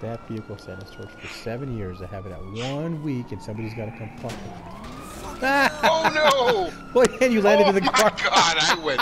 That vehicle sat in storage for seven years. I have it at one week, and somebody's got to come fuck it. Oh no! Well, and you landed oh in the oh, my god, I went